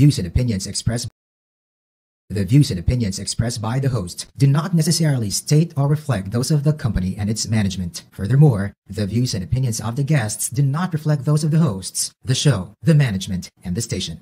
views and opinions expressed the views and opinions expressed by the host do not necessarily state or reflect those of the company and its management. Furthermore, the views and opinions of the guests do not reflect those of the hosts, the show, the management, and the station.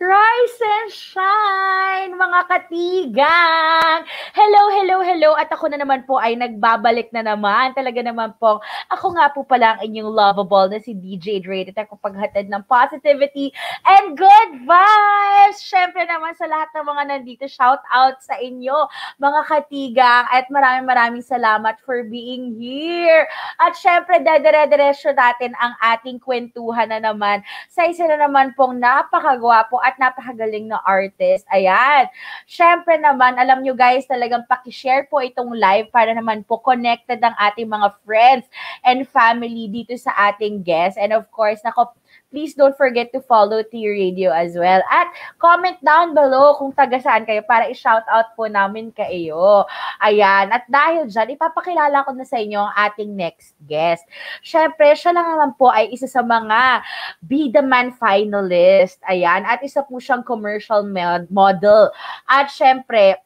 Rise and shine, mga katigang! Hello, hello, hello! At ako na naman po ay nagbabalik na naman. Talaga naman po, ako nga po pala ang inyong lovable na si DJ Dre. At ako paghatid ng positivity and good vibes! Siyempre naman sa lahat ng mga nandito, shout out sa inyo, mga katigang. At maraming maraming salamat for being here. At siyempre, dadire-diretso natin ang ating kwentuhan na naman sa isa na naman pong napakagwapo at napakagaling na artist. Ayan. Siyempre naman, alam nyo guys, talagang pakishare po itong live para naman po connected ang ating mga friends and family dito sa ating guest. And of course, nako, please don't forget to follow T Radio as well. At comment down below kung taga saan kayo para i-shout out po namin kayo. Ayan. At dahil dyan, ipapakilala ko na sa inyo ang ating next guest. Siyempre, siya lang naman po ay isa sa mga Be the Man finalist. Ayan. At isa po siyang commercial model. At siyempre,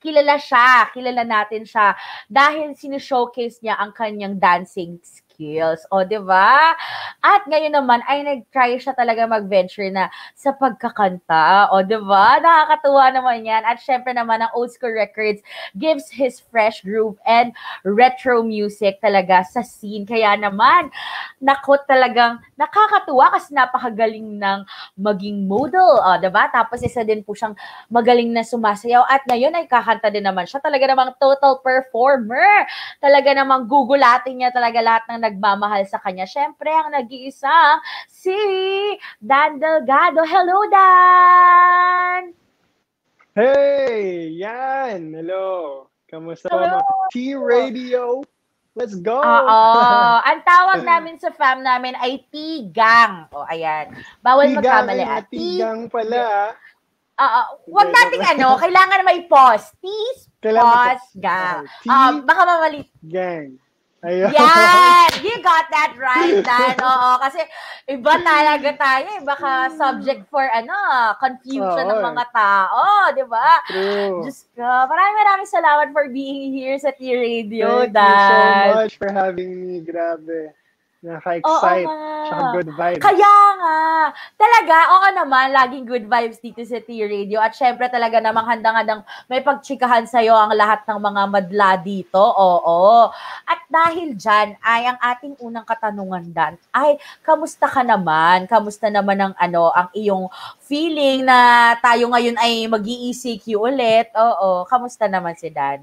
kilala siya, kilala natin siya dahil sinishowcase niya ang kanyang dancing skills. O, di ba? At ngayon naman ay nag-try siya talaga mag-venture na sa pagkakanta. O, di ba? Nakakatuwa naman yan. At syempre naman, ang Old School Records gives his fresh groove and retro music talaga sa scene. Kaya naman, nako talagang nakakatuwa kasi napakagaling ng maging model. O, di ba? Tapos isa din po siyang magaling na sumasayaw. At ngayon ay kakanta din naman siya. Talaga namang total performer. Talaga namang gugulatin niya talaga lahat ng nagmamahal sa kanya. Siyempre, ang nag-iisang si Dan Delgado. Hello, Dan! Hey! Yan! Hello! Kamusta Hello. mga T-Radio? Let's go! Oo. Ang tawag namin sa fam namin ay Tigang. O, ayan. Bawal tigang, magkamali. Ah. Tigang pala. Oo. Wag nating ano, kailangan may pause. Tis, pause, gang. Uh, baka mamali. Gang. Ayun. Yes! You got that right, Dan. Oo, kasi iba talaga tayo. Eh. Baka subject for ano, confusion Oo, ng mga tao. Di ba? True. Diyos ko. Maraming maraming salamat for being here sa T-Radio, Thank Dan. Thank you so much for having me. Grabe. Nakaka-excite. Oo Tsaka good vibes. Kaya nga. Talaga, oo naman, laging good vibes dito sa T-Radio. At syempre talaga namang handang-handang may pagtsikahan sa'yo ang lahat ng mga madla dito. Oo. At dahil dyan, ay ang ating unang katanungan, Dan, ay, kamusta ka naman? Kamusta naman ang, ano, ang iyong feeling na tayo ngayon ay mag ECQ ulit? Oo. Kamusta naman si Dan?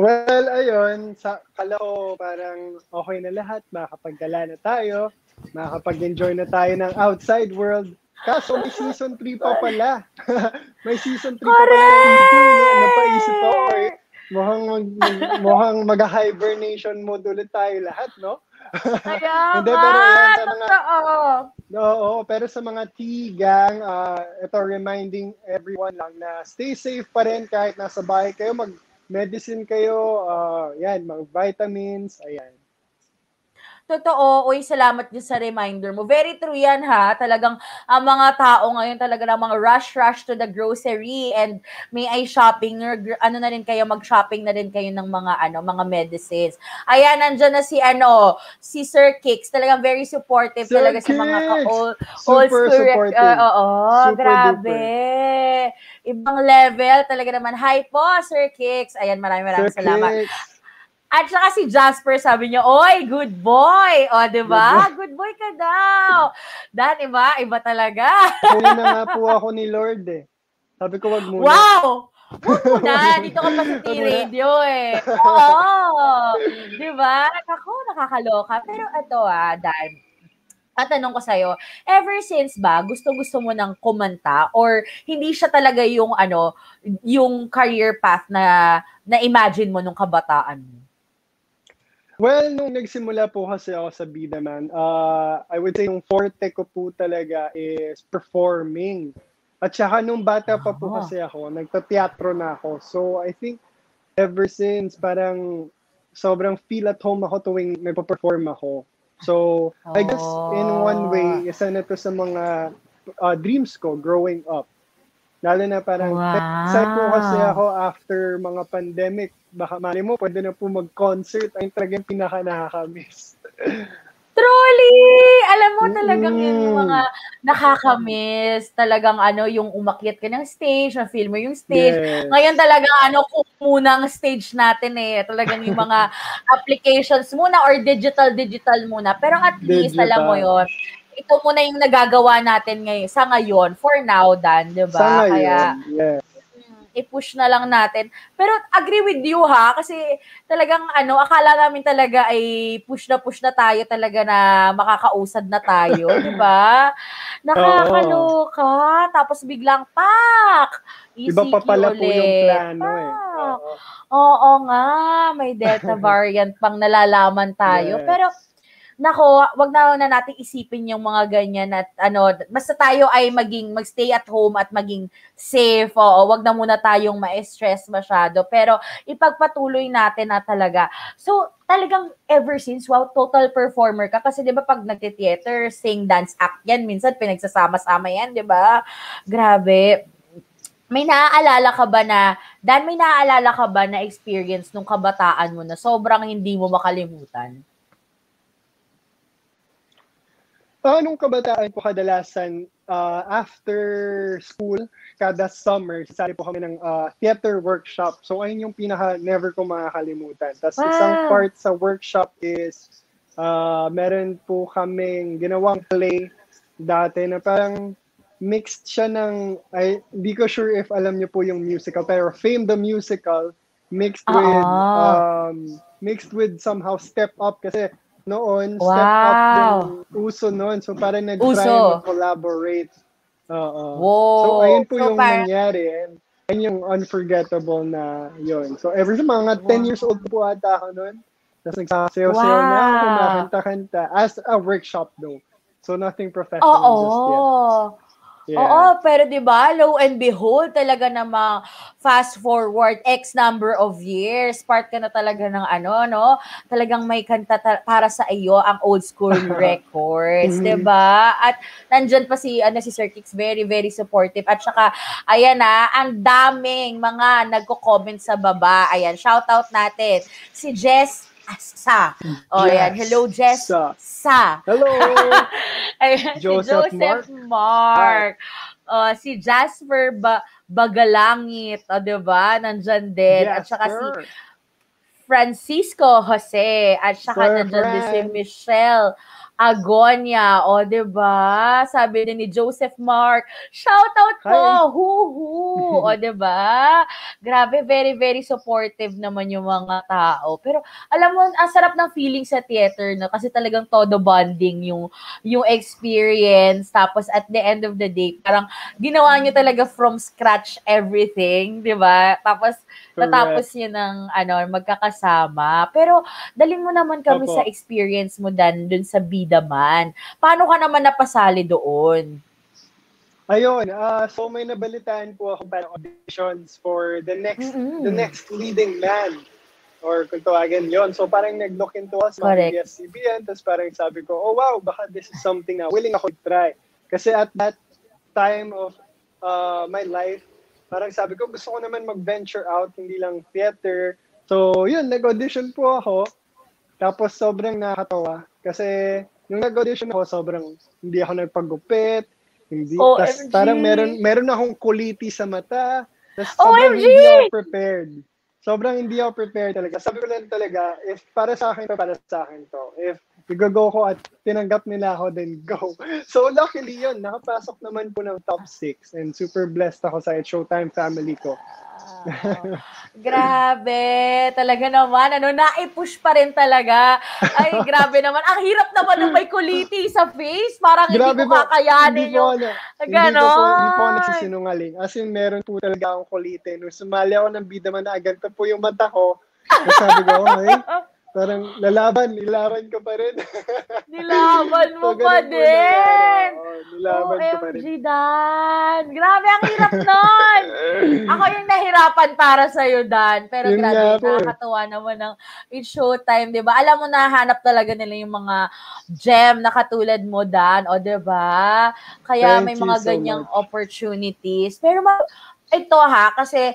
Well, ayun, sa kala ko parang okay na lahat, makakapagdala na tayo, makakapag-enjoy na tayo ng outside world. Kaso may season 3 pa pala. may season 3 pa pala ng na, napaisip ako eh. Mukhang, mag, mukhang mag-hibernation mode ulit tayo lahat, no? Kaya Hindi, pero yan, sa mga, Oo, pero sa mga T-gang, uh, ito reminding everyone lang na stay safe pa rin kahit nasa bahay kayo, mag medicine kayo, uh, yan, mga vitamins, ayan. Totoo. Uy, salamat din sa reminder mo. Very true yan ha. Talagang ang mga tao ngayon talaga namang rush-rush to the grocery and may ay shopping or ano na rin kayo, mag-shopping na rin kayo ng mga ano, mga medicines. Ayan, nandiyan na si ano, si Sir Kicks. Talagang very supportive Sir talaga Kicks! sa mga ka old, old school. supportive. Uh, oo, Super grabe. duper. Ibang level talaga naman. Hi po, Sir Kicks. Ayan, maraming maraming Sir salamat. Kicks. At saka si Jasper, sabi niya, Oy, good boy! O, di ba? Good, boy ka daw. Dan, iba, iba talaga. Kaya na nga po ako ni Lord eh. Sabi ko, wag muna. Wow! Wag muna. Dito ka pa sa T-Radio eh. Oo. Di ba? Ako, nakakaloka. Pero ito ah, Dan, tatanong ko sa'yo, ever since ba, gusto-gusto mo nang kumanta or hindi siya talaga yung ano, yung career path na na-imagine mo nung kabataan mo? Well, nung nagsimula po kasi ako sa Bida Man, uh, I would say yung forte ko po talaga is performing. At saka nung bata pa po kasi ako, nagtateatro na ako. So I think ever since parang sobrang feel at home ako tuwing may perform ako. So I guess in one way, isa na to sa mga uh, dreams ko growing up. Lalo na parang, Wow. excited po kasi ako after mga pandemic, baka mali mo, pwede na po mag-concert. Ayun talagang pinaka nakakamiss. Truly! Alam mo talagang yun yung Mm. mga nakakamiss. Talagang ano, yung umakyat ka ng stage, na-feel mo yung stage. Yes. Ngayon talagang ano, kung muna ang stage natin eh. Talagang yung mga applications muna or digital-digital muna. Pero at least, Digital. alam mo yon ito muna yung nagagawa natin ngayon, sa ngayon, for now, Dan, di ba? Sa ngayon, Kaya, yes. I-push na lang natin. Pero agree with you ha, kasi talagang ano, akala namin talaga ay push na push na tayo talaga na makakausad na tayo, di ba? Nakakaloka. Tapos biglang, pak! Iba pa ECQ pala po yung ulit. plano eh. Oo. Oo nga, may Delta variant pang nalalaman tayo. Yes. Pero, nako, wag na na natin isipin yung mga ganyan at ano, basta tayo ay maging magstay at home at maging safe. Oo, wag na muna tayong ma-stress masyado. Pero ipagpatuloy natin na talaga. So, talagang ever since, wow, total performer ka. Kasi di ba pag nagte-theater, sing, dance, act yan, minsan pinagsasama-sama yan, di ba? Grabe may naaalala ka ba na, Dan, may naaalala ka ba na experience nung kabataan mo na sobrang hindi mo makalimutan? Ah, nung kabataan po kadalasan, ah, after school, kada summer, sasali po kami ng ah, theater workshop. So, ayun yung pinaka never ko makakalimutan. Tapos Wow. isang part sa workshop is, ah, meron po kaming ginawang play dati na parang mixed siya ng, ay, hindi ko sure if alam niyo po yung musical, pero Fame the Musical, mixed with, Ah. um, mixed with somehow Step Up kasi noon, Step Up Wow. yung uso noon. So parang nag-try mag-collaborate. Oo. Wow. So ayun po So, yung parang- nangyari. And ayun yung unforgettable na yun. So every mga 10 years old po ata ako noon. Tapos nagsasayaw-sayaw na ako, Wow. kumakanta-kanta. As a workshop though. So nothing professional Oo. just yet. Yeah. Oo, pero 'di ba, lo and behold, talaga namang fast forward X number of years, part ka na talaga ng ano, no? Talagang may kanta ta- para sa iyo ang old school records. 'di ba? At nandiyan pa si ano si Sir Kix, very very supportive. At saka ayan na, ang daming mga nagko-comment sa baba. Ayan, shout out natin si Jess Asa. Oh, ayan. Jess Hello Jess Sa. Sa. Hello! Ayan, Joseph si Joseph Mark. Uh, si Jasper ba Bagalangit, o, di ba? Nandyan din. At Yes, saka si sir. Francisco Jose. At saka Sir nandyan din si. Michelle Agonia. O, di ba? Sabi din ni Joseph Mark, shout out po! Hu-hu! o, di ba? Grabe, very, very supportive naman yung mga tao. Pero, alam mo, ang sarap ng feeling sa theater, no? Kasi talagang todo bonding yung yung experience. Tapos, at the end of the day, parang ginawa nyo talaga from scratch everything, di ba? Tapos, natapos nyo ng ano, magkakasama. Pero, dalin mo naman kami Opo. sa experience mo dan, dun sa Bidaman. Paano ka naman napasali doon? Ayun, ah so may nabalitaan po ako parang auditions for the next Mm-mm. the next leading man or kung tawagin yon So parang nag-look into us, mga SCBN, tapos parang sabi ko, oh wow, baka this is something na willing ako i-try. Kasi at that time of uh, my life, parang sabi ko, gusto ko naman mag-venture out, hindi lang theater. So yun, nag-audition po ako. Tapos sobrang nakakatawa. Kasi nung nag-audition ako, sobrang hindi ako nagpagupit, hindi. OMG! Tas parang meron, meron akong kuliti sa mata. Tas sobrang OMG! hindi ako prepared. Sobrang hindi ako prepared talaga. Sabi ko lang talaga, if para sa akin to, para sa akin to. If go ko at tinanggap nila ako, then go. So luckily yun, nakapasok naman po ng top 6 and super blessed ako sa Showtime family ko. Ah, grabe, talaga naman, ano, nai-push pa rin talaga. Ay, grabe naman. Ang hirap naman ng may kuliti sa face. Parang Grabe hindi ko po, kakayanin hindi po, yung... ano, hindi ko po, hindi po Ganon. nagsisinungaling. As in, meron po talaga akong kulitin. Nung sumali ako ng bida man na ganito po yung mata ko, sabi ko, okay, Parang lalaban, nilaban ka pa rin. Nilaban mo So, pa din. Oo, nilaban ka pa rin. OMG, Dan. Grabe, ang hirap nun. Ako yung nahirapan para sa'yo, Dan. Pero Yun grabe, nakakatawa naman ng it's showtime, di ba? Alam mo, nahanap talaga nila yung mga gem na katulad mo, Dan. O, di ba? Kaya Thank may mga so ganyang much. opportunities. Pero ma- ito ha, kasi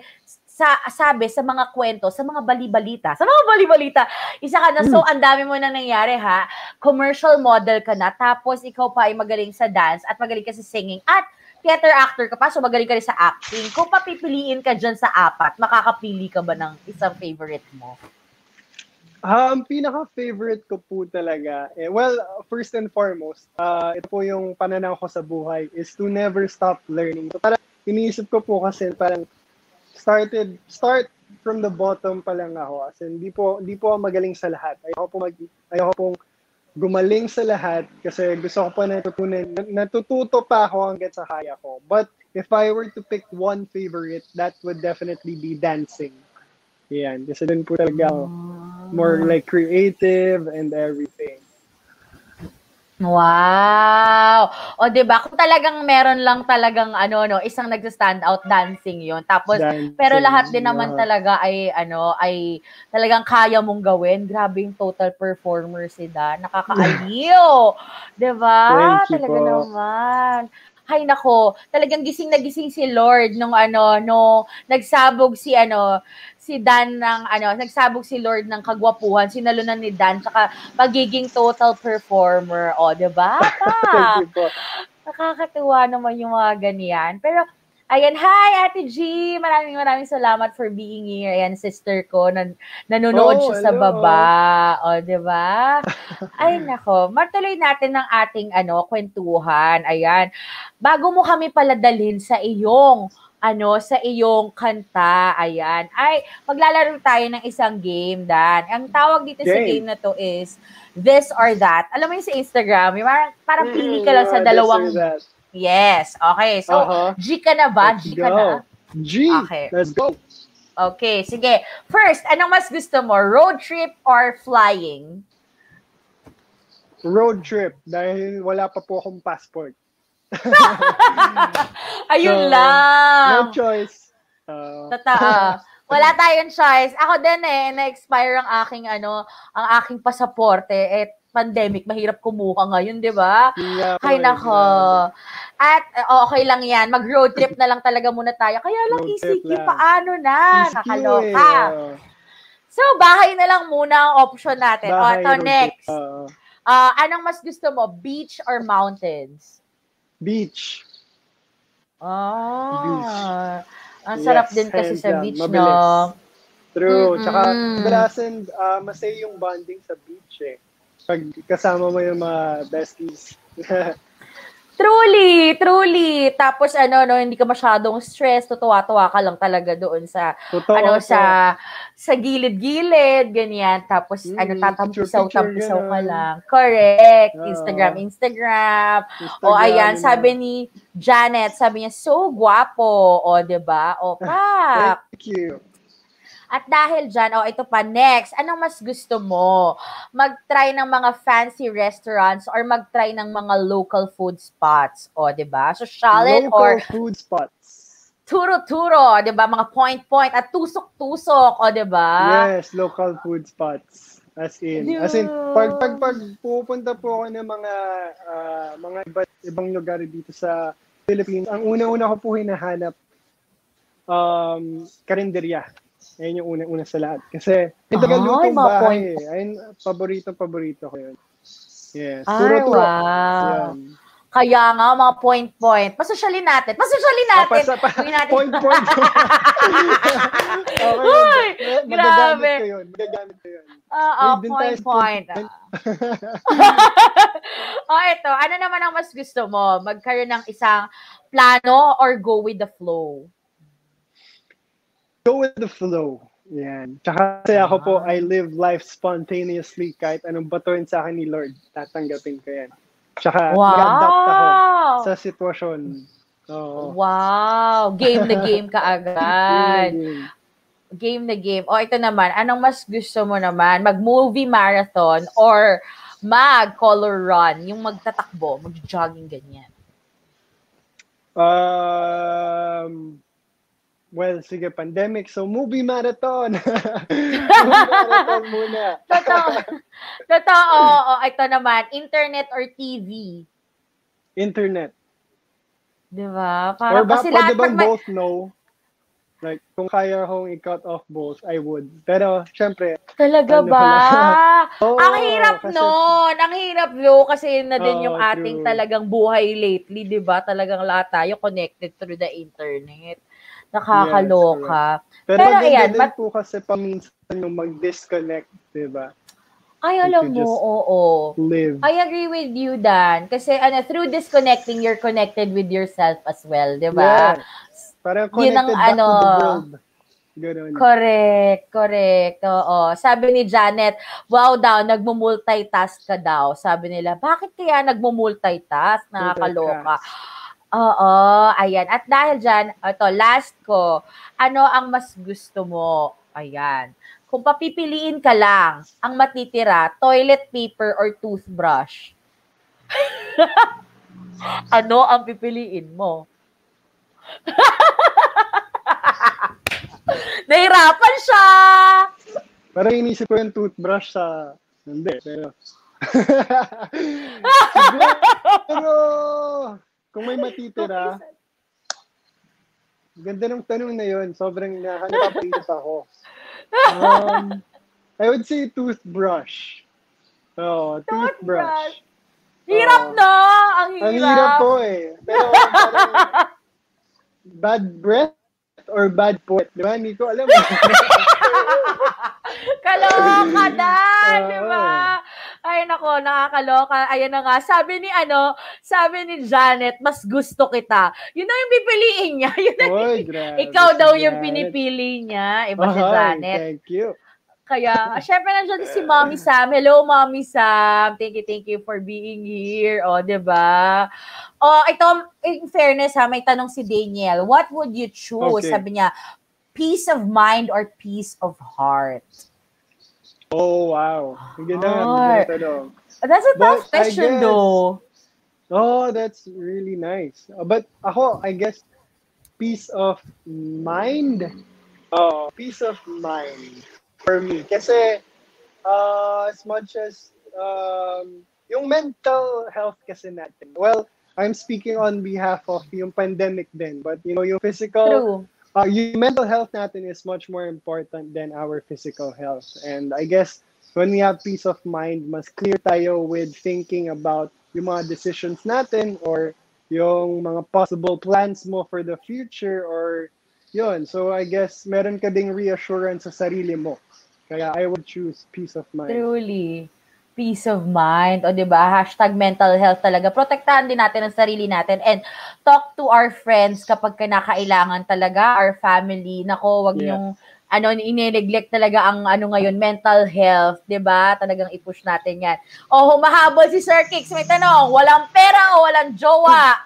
sa sabi sa mga kwento, sa mga bali-balita, sa mga bali-balita, isa ka na, so Hmm. ang dami mo nang nangyari ha, commercial model ka na, tapos ikaw pa ay magaling sa dance at magaling ka sa singing at theater actor ka pa, so magaling ka rin sa acting. Kung papipiliin ka dyan sa apat, makakapili ka ba ng isang favorite mo? Ah, ang pinaka-favorite ko po talaga, eh, well, first and foremost, uh, ito po yung pananaw ko sa buhay, is to never stop learning. So parang iniisip ko po kasi parang started, start from the bottom pa lang ako. As in, hindi po, hindi po ako magaling sa lahat. Ayoko po mag, ayoko pong gumaling sa lahat kasi gusto ko pa natutunan, natututo pa ako hanggat sa kaya ko. But if I were to pick one favorite, that would definitely be dancing. Yan, kasi dun po talaga ako more like creative and everything. Wow! O, di ba? Kung talagang meron lang talagang ano, no, isang nagsa-stand out dancing yon Tapos, Dancing, pero lahat din naman yeah. talaga ay, ano, ay talagang kaya mong gawin. Grabe yung total performer si Dan. Nakakaaliw! di ba? Talaga po. naman. Hay nako, talagang gising na gising si Lord nung ano, no, nagsabog si ano, si Dan ng ano, nagsabog si Lord ng kagwapuhan, sinalunan ni Dan saka pagiging total performer, o, 'di ba? Nakakatuwa naman yung mga ganyan. Pero, ayan, hi, Ate G! Maraming maraming salamat for being here. Ayan, sister ko, nan nanonood Oh, siya sa hello. baba. O, di ba? Ay, nako. Matuloy natin ng ating ano, kwentuhan. Ayan. Bago mo kami pala dalhin sa iyong ano, sa iyong kanta, ayan. Ay, maglalaro tayo ng isang game, Dan. Ang tawag dito sa Game. game na to is This or That. Alam mo yung sa Instagram, yung parang, parang pili ka lang sa Mm, dalawang. Yes. Okay. So, Uh-huh. G ka na ba? Let's G ka na? go. G, Okay. let's go. Okay. Sige. First, anong mas gusto mo? Road trip or flying? Road trip dahil wala pa po akong passport. Ayun So, lang. No choice. Uh, Totoo. Wala tayong choice. Ako din eh, na-expire ang aking ano, ang aking pasaporte. Eh, pandemic, mahirap kumuha ngayon, di ba? po Ay, eh, nako. At eh, okay lang yan. Mag-road trip na lang talaga muna tayo. Kaya lang, Road ECQ, lang. paano na? ECQ eh, Nakaloka. uh, So, bahay na lang muna ang option natin. O, bahay, ito, road trip. next. Uh, Ah, anong mas gusto mo? Beach or mountains? Beach. Ah. Ang Yes, sarap din kasi sa down. beach, Mabilis. no? True. Mm-mm. Tsaka, kadalasan, uh, masaya yung bonding sa beach eh. Pag kasama mo yung mga besties. Truly, truly. Tapos ano, no, hindi ka masyadong stress, tutuwa-tuwa ka lang talaga doon sa Totoo. ano po. sa sa gilid-gilid, ganyan. Tapos Mm, ano tatampisaw picture-picture tampisaw ka lang. Correct. Oo. Instagram, Instagram. Instagram, O ayan, yun sabi na. ni Janet, sabi niya so guwapo, o 'di ba? O pak. Thank you. At dahil dyan, oh, ito pa, next, anong mas gusto mo? Mag-try ng mga fancy restaurants or mag-try ng mga local food spots? O, di ba? So, Shaolin Local or food spots. turo-turo, di ba? Mga point-point at tusok-tusok, o, di ba? Yes, local food spots. As in, Ayun. as in, pag, pag, pag pupunta po ako ng mga, ah, mga iba't ibang lugar dito sa Philippines, ang una-una ko po hinahanap, um, karinderya. Ayun yung una-una sa lahat. Kasi, ito Ay, ka lutong bahay. point. eh. Ayun, paborito-paborito ko yun. Yes. Ay, Turo-turo. wow. Yan. Kaya nga, mga point-point. Pasosyalin natin. Pasosyalin natin. Papasa pa. Natin. Point, point. okay. Uy, Magagamit grabe. ko yun. Magagamit ko yun. Oo, tayo sa point-point. point. oh, ito. Ano naman ang mas gusto mo? Magkaroon ng isang plano or go with the flow? Go with the flow. Yan. Tsaka kasi ako po, Ah. I live life spontaneously. Kahit anong batuin sa akin ni Lord, tatanggapin ko yan. Tsaka, mag-adapt ako Wow! sa sitwasyon. Oo. Wow! Game na game ka agad. Game na game. O ito naman, anong mas gusto mo naman? Mag-movie marathon or mag-color run? Yung magtatakbo, mag-jogging ganyan. Um, well, sige, pandemic. So, movie marathon. movie marathon muna. Totoo. Totoo. O, ito naman, internet or TV? Internet. Di ba? Or ba, kasi pwede bang may- both no? Like, kung kaya kong i-cut off both, I would. Pero, syempre, Talaga Ano ba? Oo, ang hirap kasi- nun. Ang hirap no kasi yun na din Oo, yung ating true. talagang buhay lately, 'di ba? Talagang lahat tayo connected through the internet. Nakakaloka. pero, Pero maganda ayan, but- po kasi paminsan yung mag-disconnect, di ba? Ay, alam mo, oo. Live. I agree with you, Dan. Kasi ano, through disconnecting, you're connected with yourself as well, 'di ba? Yes. Parang Yun ang connected back ano, to the world. Ganun. Correct, correct. Oo. Sabi ni Janet, wow daw, nagmumultitask ka daw. Sabi nila, bakit kaya nagmumultitask? Nakakaloka. Oo, ayan. At dahil dyan, ito, last ko, ano ang mas gusto mo? Ayan. Kung papipiliin ka lang, ang matitira, toilet paper or toothbrush? ano ang pipiliin mo? Nahirapan siya! Parang inisip ko yung toothbrush sa... Hindi, pero... pero... Kung may matitira, ganda ng tanong na yun. Sobrang na- nakapaisip ako. Um, I would say toothbrush. Oh, toothbrush. Hirap Oo. na! Ang hirap. Ang hirap po eh. Pero parang bad breath or bad poet. Di ba? Hindi ko alam. Kaloka, Dan, Oo. di ba? Nako, nakakaloka. Ayan na nga. Sabi ni, ano, sabi ni Janet, mas gusto kita. Yun na yung pipiliin niya. Yun na Oy, grabe. Ikaw daw yung Janet. pinipili niya. Iba si Janet. Thank you. Kaya, syempre nandiyan si Mommy Sam. Hello, Mommy Sam. Thank you, thank you for being here. O, di ba? O, ito, in fairness ha, may tanong si Daniel. What would you choose? Okay. Sabi niya, peace of mind or peace of heart? Oh, wow. Ang ganda Ay. ng tanong. That's a tough But question guess- though. Oh, that's really nice. Uh, But ako, I guess, peace of mind. Oh, peace of mind for me. Kasi, uh, as much as, um, yung mental health kasi natin. Well, I'm speaking on behalf of yung pandemic din. But, you know, yung physical, True. Uh, yung mental health natin is much more important than our physical health. And I guess when we have peace of mind, mas clear tayo with thinking about yung mga decisions natin or yung mga possible plans mo for the future or yun. So I guess meron ka ding reassurance sa sarili mo. Kaya I would choose peace of mind. Truly. Peace of mind. O, di ba? Hashtag mental health talaga. Protektahan din natin ang sarili natin. And talk to our friends kapag kinakailangan talaga. Our family. Nako, wag Yeah. yung ano, ine-neglect talaga ang ano ngayon, mental health, 'di ba? Talagang i-push natin 'yan. O humahabol si Sir Kicks, may tanong, walang pera o walang jowa?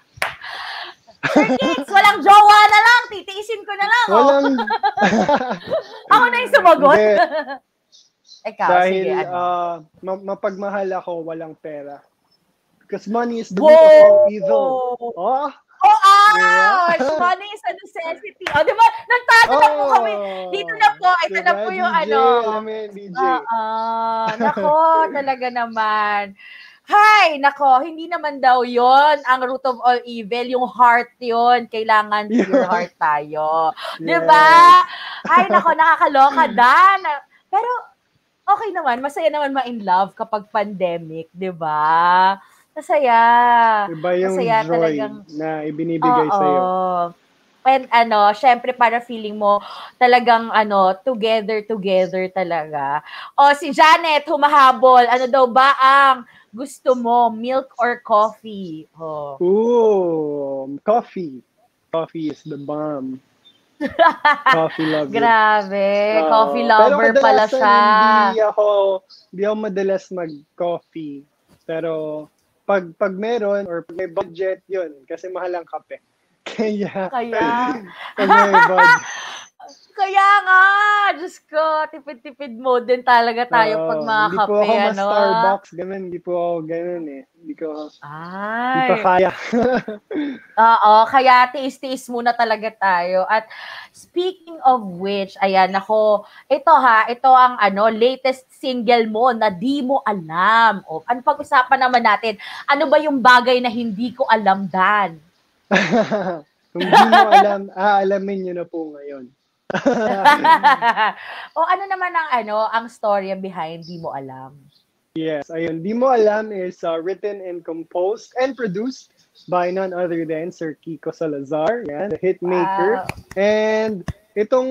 Sir Kicks, walang jowa na lang, titiisin ko na lang. oh. Walang, Ako na yung sumagot. Ikaw, dahil sige, ano? uh, ma- mapagmahal ako, walang pera. Because money is the root of all evil. Oh, Oh, Diba? ouch! Money is a necessity. O, di ba? Nagtago na po kami. Dito na po. Ito na Diba, po yung DJ, ano. DJ. Oo. Nako, talaga naman. Hay, nako, hindi naman daw yon ang root of all evil. Yung heart yon Kailangan pure Yeah. heart tayo. Di ba? Ay, nako, nakakaloka, Dan. Pero, okay naman. Masaya naman ma-in love kapag pandemic, di ba? Masaya. Iba yung Masaya joy talagang- na ibinibigay Oo. sa'yo. And ano, syempre para feeling mo talagang ano, together, together talaga. O si Janet, humahabol. Ano daw ba ang gusto mo, milk or coffee? Oh. Ooh, coffee. Coffee is the bomb. Coffee lover. Grabe, Oo. coffee Pero lover pala kadalasan, siya. Hindi ako, hindi ako madalas mag-coffee. Pero pag pag meron or may budget, yun. Kasi mahal ang kape. Kaya, Kaya, pag may budget. Kaya nga, Diyos ko, tipid-tipid mode din talaga tayo pag mga hindi kape, po ako ano? Starbucks, ganun. Hindi po ako ganun eh. Hindi ko, hindi Ay. pa kaya. Oo, kaya tiis-tiis muna talaga tayo. At speaking of which, ayan, ako, ito ha, ito ang ano, latest single mo na di mo alam. O, ano pag-usapan naman natin? Ano ba yung bagay na hindi ko alam, Dan? Kung di mo alam, aalamin nyo na po ngayon. o ano naman ang ano, ang story behind di mo alam? Yes, ayun. Di mo alam is uh, written and composed and produced by none other than Sir Kiko Salazar, yan, the hitmaker. Wow. And itong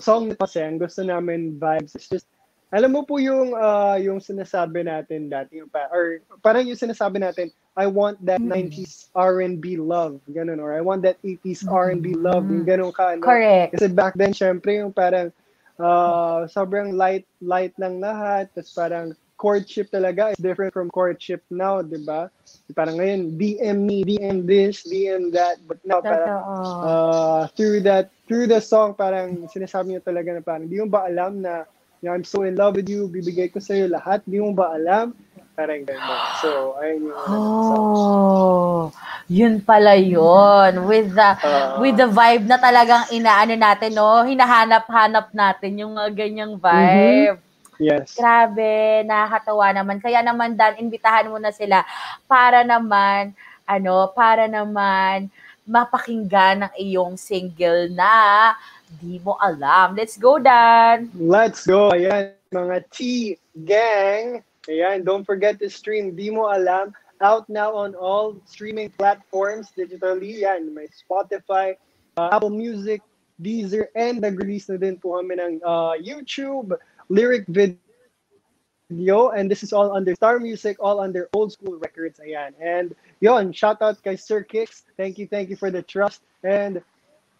song na kasi, ang gusto namin vibes is just, alam mo po yung uh, yung sinasabi natin dati, yung pa, or parang yung sinasabi natin, I want that Mm. 90s R&B love, ganun, or I want that 80s R&B love, yung ganun ka, ano. Correct. Kasi back then, syempre, yung parang uh, sobrang light, light lang lahat. Tapos parang courtship talaga is different from courtship now, di ba? Parang ngayon, DM me, DM this, DM that. But now, parang uh, through that, through the song, parang sinasabi niya talaga na parang, di mo ba alam na know, I'm so in love with you, bibigay ko sa'yo lahat, di mo ba alam? Parang gano'n. So, ayun yung. Oh, yun pala yun. With the Uh, with the vibe na talagang inaano natin, no? Hinahanap-hanap natin yung mga ganyang vibe. yes. Grabe, nakakatawa naman. Kaya naman, Dan, imbitahan mo na sila para naman, ano, para naman mapakinggan ang iyong single na di mo alam. Let's go, Dan! Let's go. Ayan, mga T-Gang. Ayan, don't forget to stream Di Mo Alam. Out now on all streaming platforms digitally. Yan, may Spotify, uh, Apple Music, Deezer, and nag-release na din po kami ng uh, YouTube lyric video. And this is all under Star Music, all under Old School Records. Ayan. And yon, shout out kay Sir Kicks. Thank you, thank you for the trust. And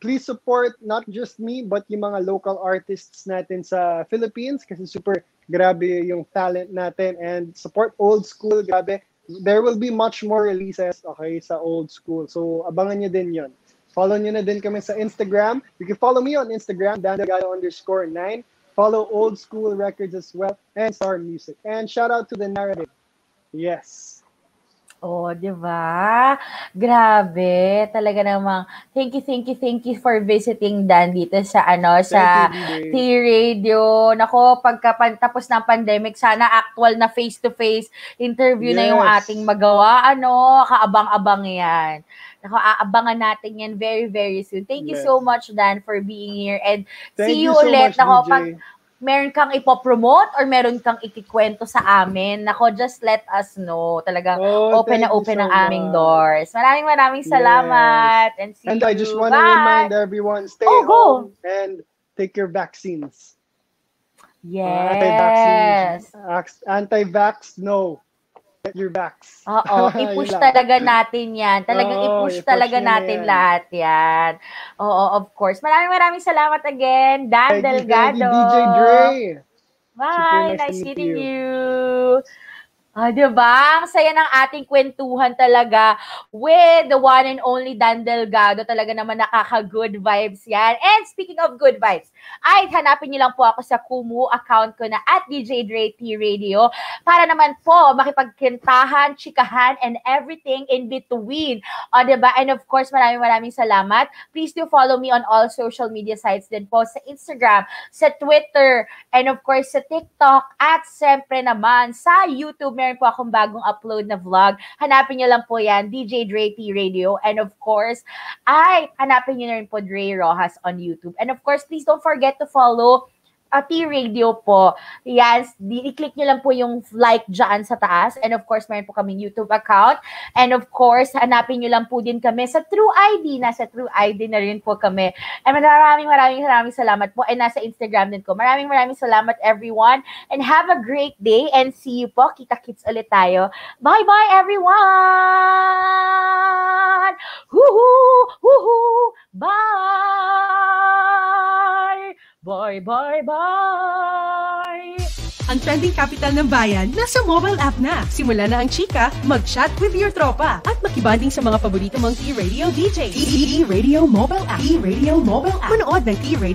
please support not just me but yung mga local artists natin sa Philippines kasi super grabe yung talent natin and support old school grabe. There will be much more releases okay sa old school. So abangan nyo din yon follow nyo na din kami sa Instagram. You can follow me on Instagram Dan Delgado underscore 9 follow old school records as well and star music. And shout out to the narrative. Yes Oh, di ba? Grabe, talaga namang thank you, thank you, thank you for visiting Dan dito sa ano sa you, DJ. T-Radio. Nako, pagka tapos ng pandemic, sana actual na face-to-face interview na yung Yes. ating magawa. Ano, kaabang-abang yan. Nako, aabangan natin yan very, very soon. Thank you Yes. so much, Dan, for being here. And Thank see you you, so ulit. much, Nako, DJ. pag meron kang ipopromote or meron kang ikikwento sa amin, nako, just let us know. Talagang Oh, open na open so ang aming much. doors. Maraming maraming Yes. salamat. And see And you. I just want to remind everyone, stay Oh, go. home and take your vaccines. Yes. Anti-vaccine. Ax- Anti-vax, no. Get your vax. Oo, i-push talaga natin yan. Talagang Oo, i-push i-push talaga natin yan. lahat yan. Oo, of course. Maraming maraming salamat again, Dan Thank you, thank Delgado. you, DJ Dre. Bye! Super nice Nice meeting you. you. Ah, diba? Ang saya ng ating kwentuhan talaga with the one and only Dan Delgado. Talaga naman nakaka-good vibes yan. And speaking of good vibes, ay hanapin niyo lang po ako sa Kumu account ko na at DJ Dre T Radio para naman po makipagkintahan, chikahan, and everything in between. O, diba? And of course, maraming maraming salamat. Please do follow me on all social media sites din po sa Instagram, sa Twitter, and of course sa TikTok at siyempre naman sa YouTube meron po akong bagong upload na vlog. Hanapin niyo lang po yan, DJ Dre T Radio. And of course, ay hanapin niyo na rin po Dre Rojas on YouTube. And of course, please don't forget to follow uh, T-Radio po. Yan, i-click nyo lang po yung like dyan sa taas. And of course, meron po kaming YouTube account. And of course, hanapin nyo lang po din kami sa True ID. Nasa True ID na rin po kami. And maraming maraming maraming salamat po. And nasa Instagram din ko. Maraming maraming salamat everyone. And have a great day. And see you po. Kita-kits ulit tayo. Bye-bye everyone! Woohoo! Woohoo! Bye! Bye, bye, bye! Ang trending capital ng bayan nasa mobile app na. Simula na ang chika, mag-chat with your tropa at makibanding sa mga paborito mong T-Radio DJ. T-Radio Mobile App. T-Radio Mobile App. Manood ng T-Radio